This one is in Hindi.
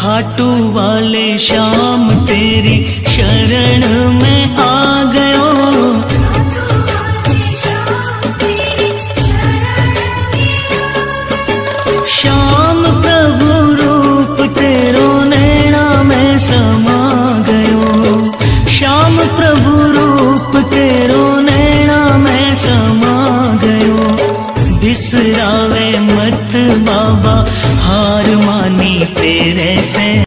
खाटू वाले श्याम, तेरी शरण में आ गयो। श्याम प्रभु रूप तेरो नैना में समा गयो। श्याम प्रभु रूप तेरो नैना में समा गयो। बिसरावे मत बाबा, हार मानी तेरी तेरे से